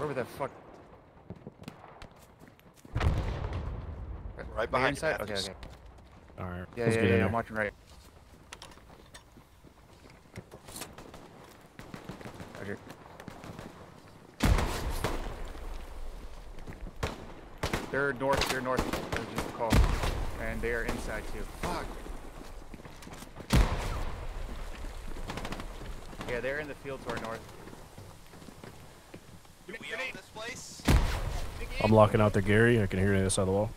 Where the fuck? Right They're behind you. Okay, okay. All right. Yeah, let's yeah, yeah, I'm watching right. Roger. They're north, they're north. That was just a call. And they are inside too. Fuck. Yeah, they're in the field to our north. I'm locking out the Gary. I can hear it inside the wall.